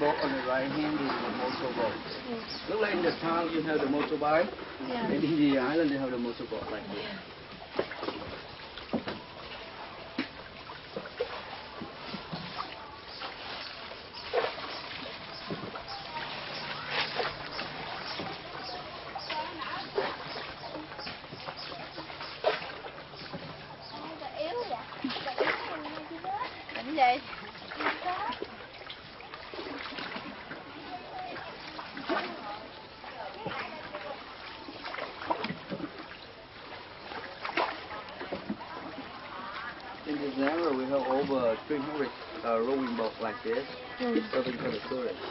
boat on the right hand is the motor Yes. Look like in the town you have the motorbike, yeah. and in the island they have the motorbike like this. Gì? In December we have over 300 uh, rowing boats like this, serving for the tourists.